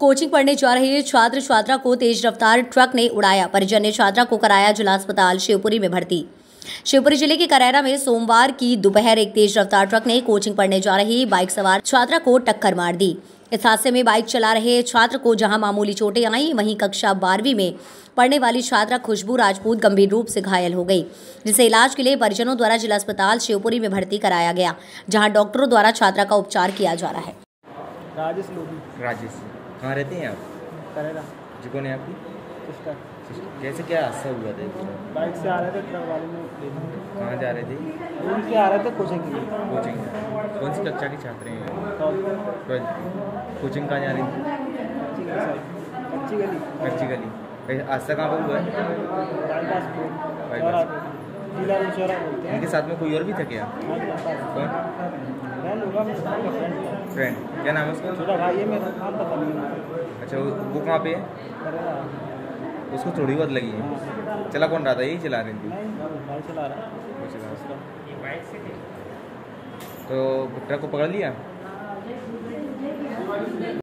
Coaching पढ़ने जा रहे छात्र छात्रा को तेज रफ्तार ट्रक ने उड़ाया। परिजन ने छात्रा को कराया जिला अस्पताल शिवपुरी में भर्ती। शिवपुरी ज़िले के करैरा में सोमवार की दोपहर एक तेज रफ्तार ट्रक ने कोचिंग पढ़ने जा रही बाइक सवार छात्रा को टक्कर मार दी। इस हादसे में बाइक चला रहे छात्र को जहाँ मामूली चोटें आई वहीं कक्षा बारहवीं में पढ़ने वाली छात्रा खुशबू राजपूत गंभीर रूप से घायल हो गई जिसे इलाज के लिए परिजनों द्वारा जिला अस्पताल शिवपुरी में भर्ती कराया गया जहाँ डॉक्टरों द्वारा छात्रा का उपचार किया जा रहा है। राजेश राजेश। कहाँ रहते हैं आप? करेगा जी कौन है आपकी? सिस्टर। कैसे क्या हादसा हुआ था बाइक से आ रहे थे ट्रक वाले में कहाँ जा रहे थे? रूम से आ रहे थे कोचिंग के लिए। कोचिंग। कौन सी कक्षा के छात्र हैं? ट्वेल्थ। कोचिंग कहाँ जा रही थी अच्छी गली। कच्ची गली। हादसा कहाँ पर हुआ? है इनके साथ में कोई और भी था क्या? हाँ। कौन फ्रेंड क्या नाम है उसका? भाई है मेरा नाम पता नहीं अच्छा वो कहाँ पे है? उसको थोड़ी बहुत लगी है। हाँ। चला कौन रहा था? यही चला रही थी? चला रहा। तो ट्रक को पकड़ लिया?